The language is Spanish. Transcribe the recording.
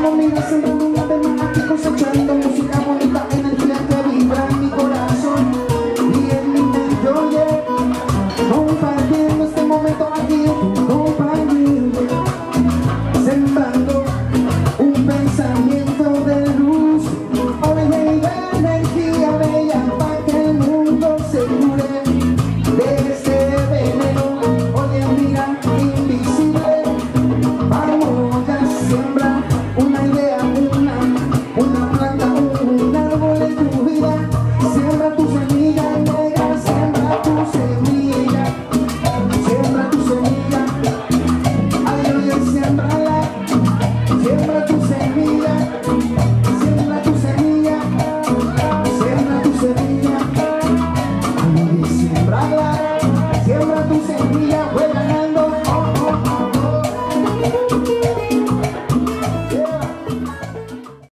a nominação do siembra tu semilla, fue ganando.